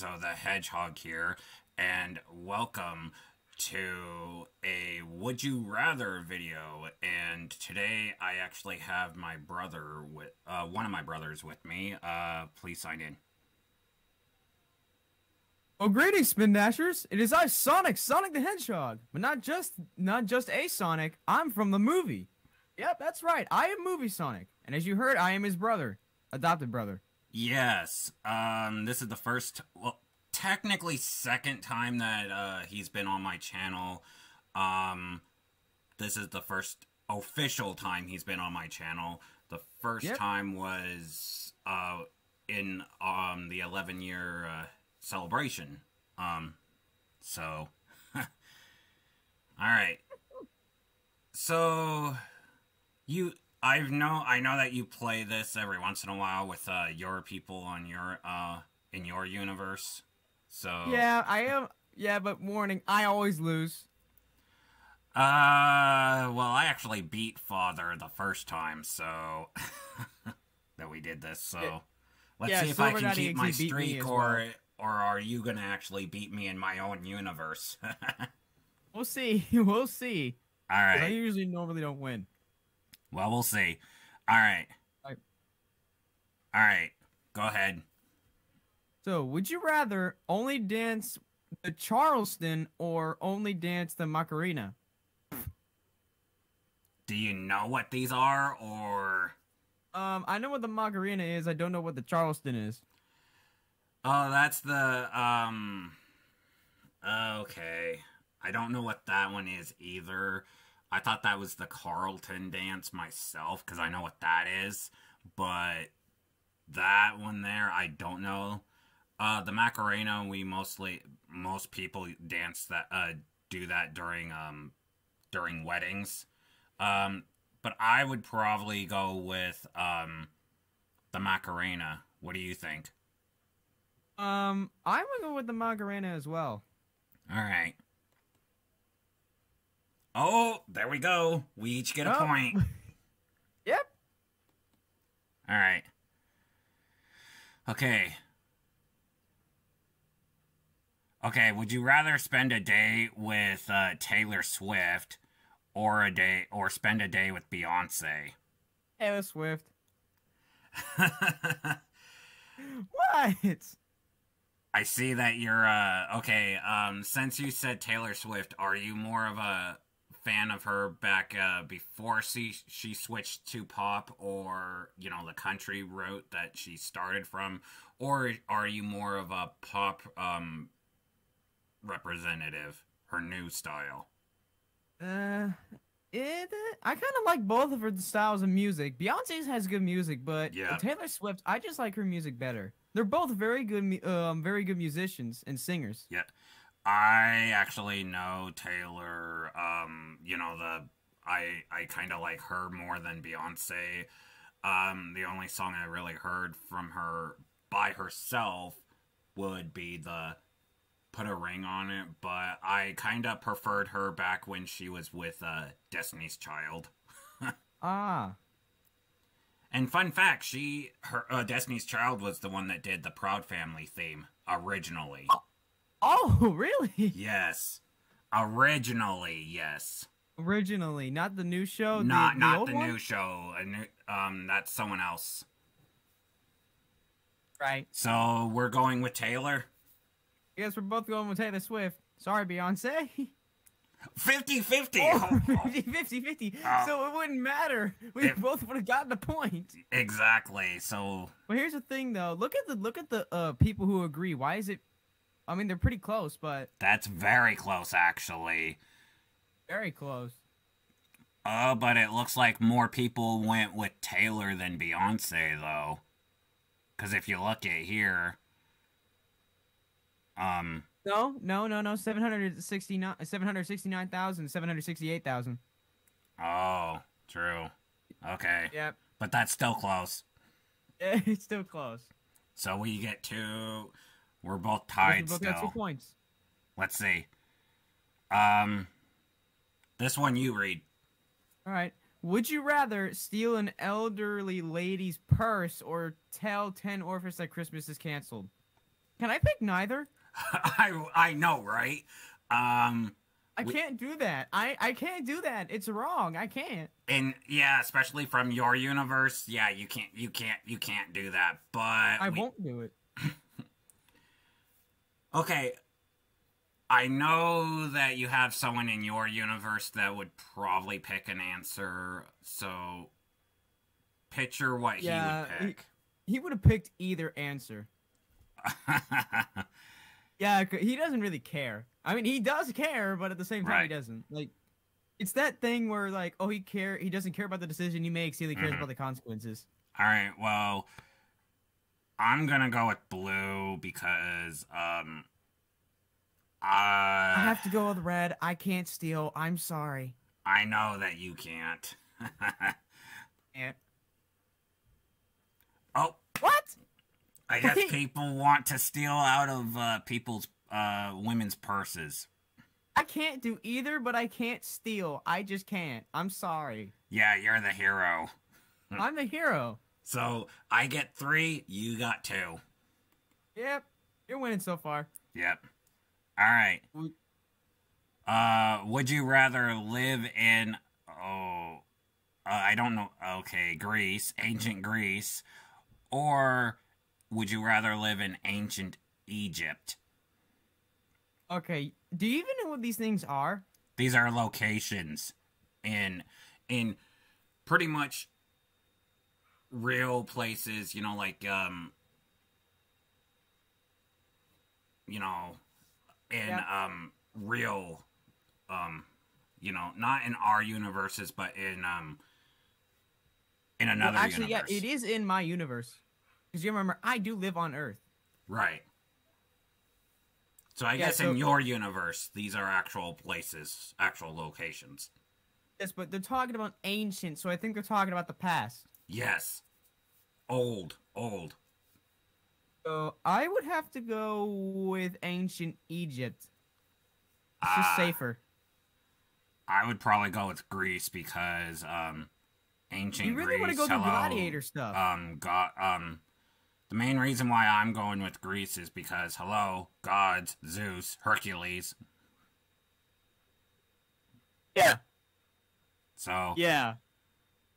Hello, the Hedgehog here, and welcome to a Would You Rather video. And today I actually have my brother with uh, one of my brothers with me. Uh, please sign in. Oh, greetings, Spin Dashers! It is I, Sonic, Sonic the Hedgehog, but not just not just a Sonic. I'm from the movie. Yep, that's right. I am Movie Sonic, and as you heard, I am his brother, adopted brother. Yes. Um, this is the first, well, technically second time that uh, he's been on my channel. Um, this is the first official time he's been on my channel. The first Yep. time was uh, in um, the 11 year uh, celebration. Um, so, all right. So, you, I know, I know that you play this every once in a while with uh, your people on your uh, in your universe. So, Yeah, I am. Yeah, but warning, I always lose. Uh, well, I actually beat Father the first time, so that we did this. So Yeah. let's Yeah, see if I can keep my streak, or well. or are you gonna actually beat me in my own universe? We'll see. we'll see. All right. I usually normally don't win. Well, we'll see. All right. Alright. All right. Go ahead. So, would you rather only dance the Charleston or only dance the Macarena? Do you know what these are, or Um, I know what the Macarena is. I don't know what the Charleston is. oh, that's the um. Okay, I don't know what that one is either. I thought that was the Carlton dance myself because I know what that is, but that one there I don't know. Uh, the Macarena we mostly most people dance that uh do that during um during weddings. Um, but I would probably go with um the Macarena. What do you think? Um, I would go with the Macarena as well. All right. Oh, there we go. We each get a Oh. point. Yep. All right. Okay. Okay, would you rather spend a day with uh, Taylor Swift or a day or spend a day with Beyonce? Taylor Swift. What? I see that you're uh okay, um since you said Taylor Swift, are you more of a fan of her back uh before she she switched to pop or, you know, the country route that she started from or are you more of a pop um representative, her new style? Uh, it. I kind of like both of her styles of music. Beyonce's has good music, but Yeah. Taylor Swift, I just like her music better. They're both very good, um, very good musicians and singers. Yeah. I actually know Taylor um you know the I I kind of like her more than Beyonce. Um the only song I really heard from her by herself would be the put a ring on it, but I kind of preferred her back when she was with uh Destiny's Child. Ah, And fun fact, she her uh, Destiny's Child was the one that did the Proud Family theme originally. oh, really? Yes. Originally, yes. Originally, not the new show. not the, not the one? new show. A new, um, that's someone else. Right. So we're going with Taylor. I guess we're both going with Taylor Swift. Sorry, Beyonce. 50 50. Oh, 50, 50, 50. Oh. So it wouldn't matter. We If- both would have gotten the point. exactly. So, Well, here's the thing, though. Look at the look at the uh people who agree. Why is it? I mean, they're pretty close, but that's very close, actually. very close. Uh, but it looks like more people went with Taylor than Beyonce, though. Because if you look at here, um, No, no, no, no. 769, 769,000, 768,000. oh, true. Okay. Yep. But that's still close. It's still close. So we get two. We're both tied both got two still. points. Let's see. Um, this one you read. All right. Would you rather steal an elderly lady's purse or tell 10 orphans that Christmas is canceled? Can I pick neither? I I know, right? Um, I We- can't do that. I, I can't do that. It's wrong. I can't. and yeah, especially from your universe, yeah, you can't, you can't, you can't do that. But I we- won't do it. Okay. I know that you have someone in your universe that would probably pick an answer, so picture what Yeah, he he- would pick. He would have picked either answer. yeah, he doesn't really care. I mean, he does care, but at the same time, Right. he doesn't. Like, it's that thing where like, oh, he care. He doesn't care about the decision he makes. He only cares Mhm. about the consequences. All right, well, I'm gonna go with blue because um, I I have to go with red. I can't steal. I'm sorry. I know that you can't. Eh. oh, What? I guess Wait. people want to steal out of uh, people's uh, women's purses. I can't do either, but I can't steal. I just can't. I'm sorry. Yeah, you're the hero. I'm the hero. So I get three, you got two. Yep, you're winning so far. Yep. All right. Uh, would you rather live in oh, uh, I don't know. Okay, Greece, ancient Greece, or would you rather live in ancient Egypt? Okay, do you even know what these things are? These are locations in in pretty much real places, you know, like um you know, in Yeah. um real um you know, not in our universes but in um in Well, another actually, universe. yeah, it is in my universe. Because you remember, I do live on Earth. Right. So I Yeah, guess so- in your universe, these are actual places, actual locations. Yes, but they're talking about ancient, so I think they're talking about the past. Yes. Old, old. So I would have to go with ancient Egypt. It's just Ah, safer. I would probably go with Greece because um ancient You really Greece. want to go through hello, gladiator stuff. Um god um the main reason why I'm going with Greece is because hello, gods, Zeus, Hercules. yeah. So Yeah.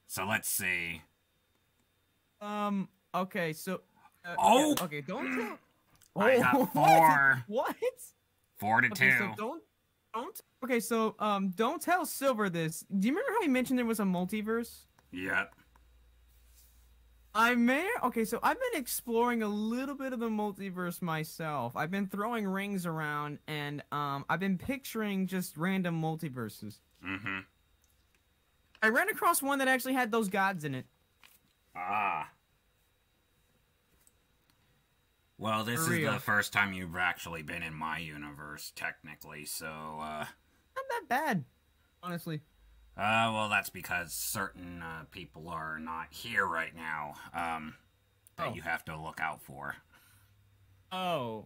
so let's see. Um. Okay. So. Uh, Oh! yeah, okay. Don't tell. I got Oh, four. What? Four to Okay. two. So don't. Don't. Okay. So um. Don't tell Silver this. Do you remember how he mentioned there was a multiverse? Yep. I may. Okay, so I've been exploring a little bit of the multiverse myself. I've been throwing rings around, and um, I've been picturing just random multiverses. Mm-hmm. I ran across one that actually had those gods in it. Ah. Well, this For is real. the first time you've actually been in my universe, technically. So, uh, Not that bad, honestly. uh, well, that's because certain uh, people are not here right now. Um, that Oh. you have to look out for. Oh.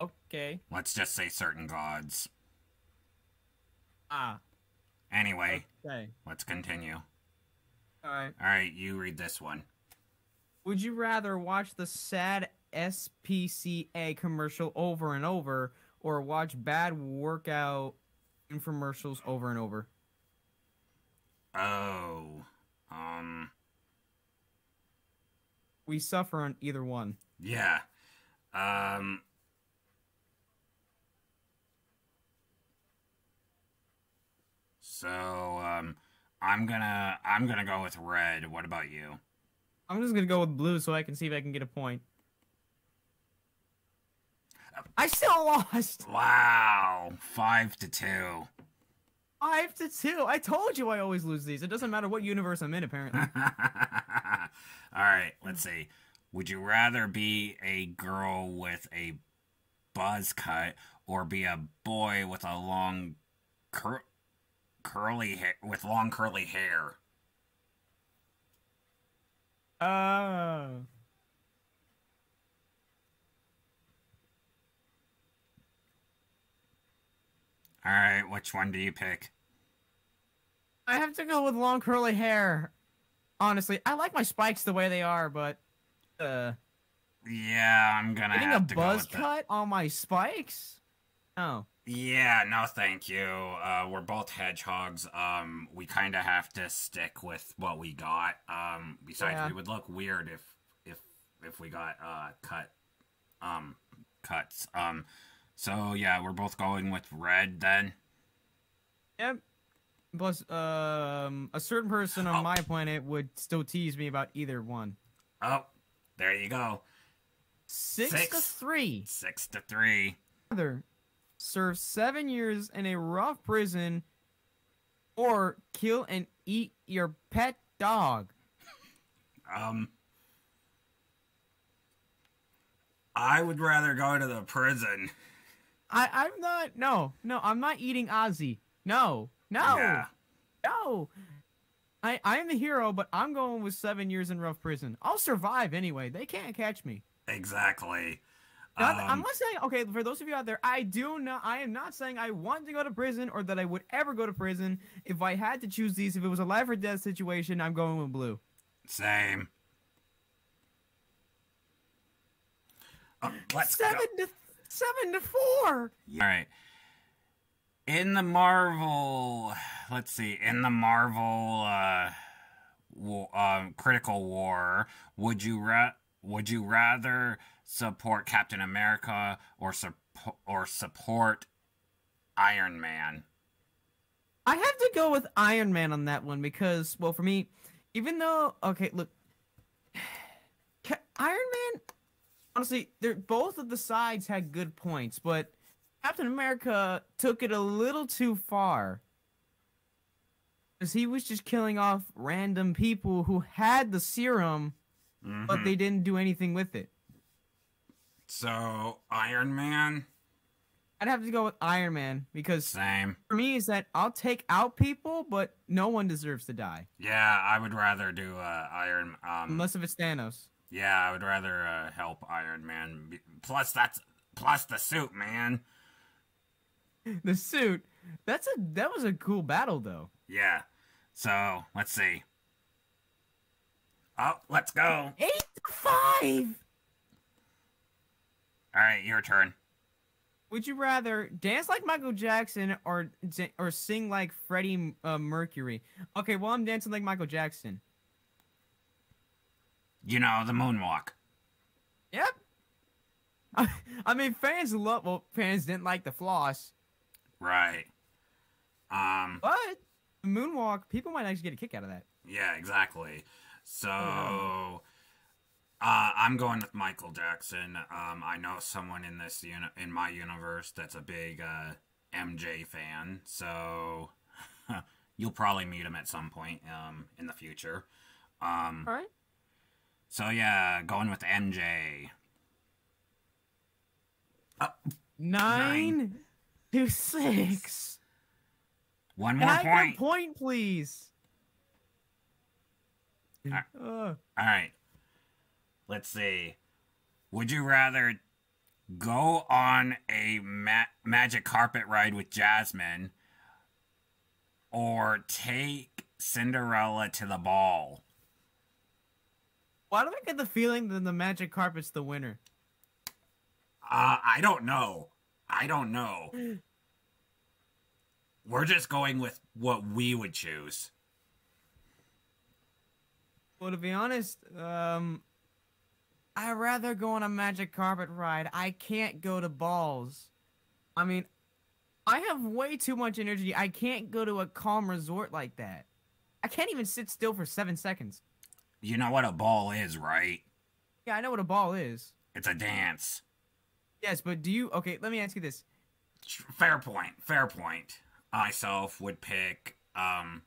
Okay. Let's just say certain gods. Ah. Anyway, Okay. let's continue. All right. All right, you read this one. Would you rather watch the sad SPCA commercial over and over, or watch bad workout infomercials over and over? Oh, um, We suffer on either one. yeah. Um, so, um, I'm gonna, I'm gonna go with red. What about you? I'm just gonna go with blue so I can see if I can get a point. I still lost Wow, five to two. five to two. I told you I always lose these. It doesn't matter what universe I'm in, apparently. All right, let's see. Would you rather be a girl with a buzz cut or be a boy with a long cur- curly hair with long curly hair? Oh. All right, which one do you pick? I have to go with long curly hair. Honestly, I like my spikes the way they are, but uh, Yeah, I'm gonna getting a have to go buzz with that. cut on my spikes? Oh, Yeah, no, thank you. Uh, we're both hedgehogs. Um, we kind of have to stick with what we got. Um, besides, Yeah. we would look weird if if if we got uh cut um cuts. Um, so yeah, we're both going with red then. yep. Plus, um, a certain person on Oh. my planet would still tease me about either one. Oh, there you go. Six, to three. Six to three. Either serve seven years in a rough prison, or kill and eat your pet dog. Um, I would rather go to the prison. I, I'm not. No, no, I'm not eating Ozzy. No, no, Yeah. no. I, I am the hero, but I'm going with seven years in rough prison. I'll survive anyway. They can't catch me. Exactly. Not, Um, I'm not saying okay. For those of you out there, I do not. I am not saying I want to go to prison or that I would ever go to prison. If I had to choose these, if it was a life or death situation, I'm going with blue. Same. Oh, let's go. seven to seven to four. All right. In the Marvel, let's see. In the Marvel uh, war, um, Critical War, would you ra- would you rather support Captain America or suppo- or support Iron Man? I have to go with Iron Man on that one because, well, for me, even though okay, look, Ca- Iron Man, honestly, they're both of the sides had good points, but Captain America took it a little too far. Because he was just killing off random people who had the serum, but Mhm. they didn't do anything with it. So Iron Man, I'd have to go with Iron Man because same. for me is that I'll take out people, but no one deserves to die Yeah, I would rather do uh, Iron. Um, unless if it's Thanos. Yeah, I would rather uh, help Iron Man. Plus, that's plus the suit, man. The suit. That's a that was a cool battle though. Yeah. So let's see. Oh, let's go. Eight to five. All right, your turn. Would you rather dance like Michael Jackson or or sing like Freddie uh, Mercury? Okay, well I'm dancing like Michael Jackson. You know the moonwalk. Yep. I, I mean, fans love. Well, fans didn't like the floss, Right. Um. but the moonwalk, people might actually get a kick out of that. Yeah. Exactly. So. Uh, I'm going with Michael Jackson. Um, I know someone in this uni- in my universe that's a big uh, MJ fan, so you'll probably meet him at some point um, in the future. Um, All right. So yeah, going with MJ. Nine, to six. One more I get a point. point, please? Alright. Uh, All right. Let's see. Would you rather go on a ma- magic carpet ride with Jasmine or take Cinderella to the ball? Why do I get the feeling that the magic carpet's the winner? Uh, I don't know. I don't know. We're just going with what we would choose. Well, to be honest, um, I'd rather go on a magic carpet ride. I can't go to balls. I mean, I have way too much energy. I can't go to a calm resort like that. I can't even sit still for seven seconds. You know what a ball is, right? Yeah, I know what a ball is. It's a dance. Yes, but do you? Okay, let me ask you this. Fair point. Fair point. I myself would pick um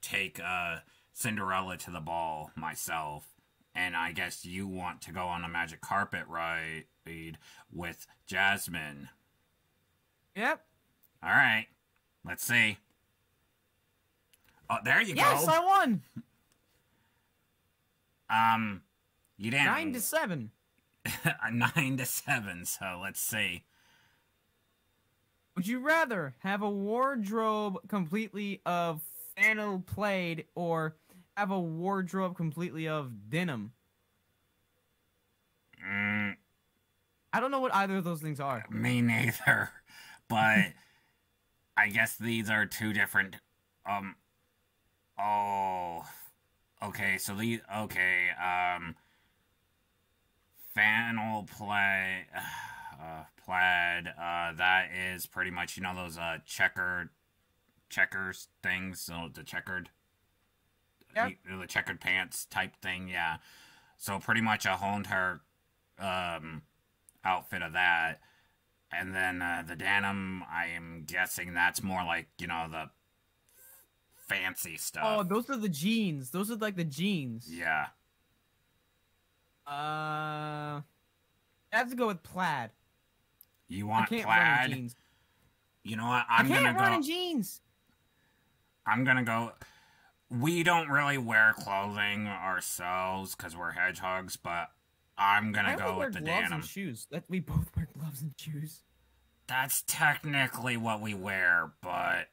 take uh Cinderella to the ball myself. And I guess you want to go on a magic carpet ride with Jasmine. Yep. All right. Let's see. Oh, there you Yes, go. Yes, I won. Um, you didn't. Nine to seven. nine to seven. So let's see. Would you rather have a wardrobe completely of flannel plaid or have a wardrobe completely of denim. Mm, I don't know what either of those things are. me neither. But I guess these are two different. Um. Oh. Okay, so these. Okay, um. Flannel play. Uh, plaid. Uh, that is pretty much, you know, those, uh, checkered. Checkers things. So the checkered. Yep. The, the checkered pants type thing, yeah. So pretty much a honed her Um. Outfit of that. And then uh, the denim, I am guessing that's more like, you know, the fancy stuff. Oh, those are the jeans. Those are like the jeans. yeah. Uh, I have to go with plaid. You want I can't run in plaid? jeans. You know what? I I'm can't gonna run go. in jeans. I'm gonna go. We don't really wear clothing ourselves because we're hedgehogs, but I'm gonna I go with the gloves denim. and shoes. That we both wear gloves and shoes. That's technically what we wear, but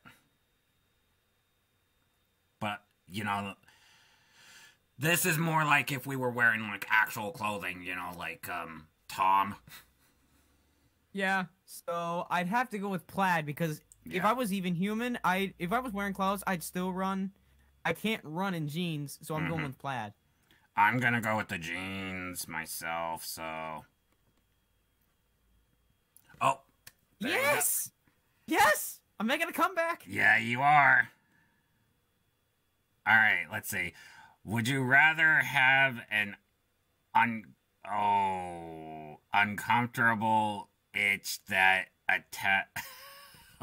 but you know this is more like if we were wearing like actual clothing, you know, like um Tom. Yeah. So I'd have to go with plaid because if I was even human, I if I was wearing clothes, I'd still run. I can't run in jeans, so I'm going Mhm. with plaid. I'm gonna go with the jeans myself, so Oh there you go. Yes. Yes. I'm making a comeback. Yeah, you are. Alright, let's see. Would you rather have an un oh uncomfortable itch that attack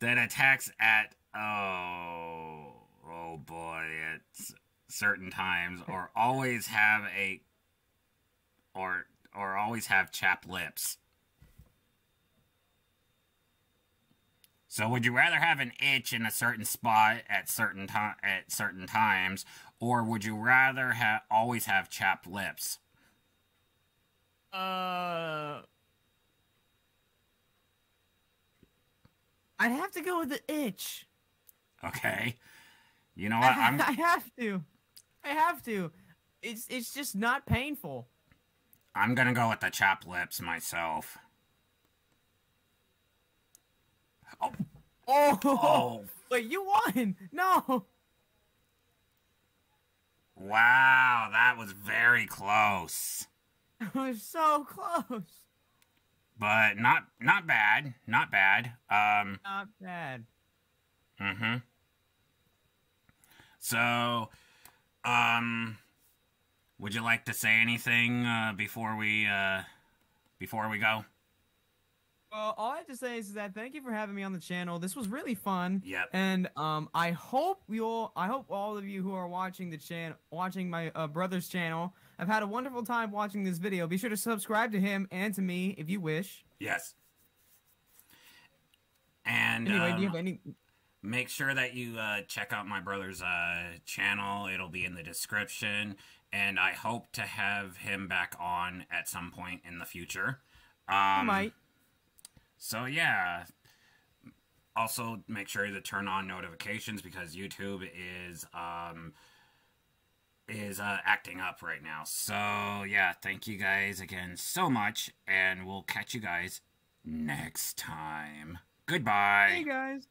that attacks at oh oh boy at certain times or always have a or or always have chapped lips? So would you rather have an itch in a certain spot at certain time at certain times, or would you rather ha- always have chapped lips? Uh. I'd have to go with the itch. Okay. You know what? I'm I have to. I have to. It's it's just not painful. I'm gonna go with the chapped lips myself. Oh, Oh, oh wait, you won. No. wow, that was very close, It was so close. but not not bad, not bad. Um. Not bad. Mm-hmm. So, um, would you like to say anything uh, before we uh, before we go? Well, all I have to say is that thank you for having me on the channel. This was really fun. Yep. And um, I hope you'll, I hope all of you who are watching the channel, watching my uh, brother's channel, have had a wonderful time watching this video. Be sure to subscribe to him and to me if you wish. Yes. And Anyway, do you um, have any? make sure that you uh, check out my brother's uh, channel. It'll be in the description, and I hope to have him back on at some point in the future. I Um, might. So yeah. Also, make sure to turn on notifications because YouTube is um is uh, acting up right now. So yeah, thank you guys again so much, and we'll catch you guys next time. Goodbye. Hey guys.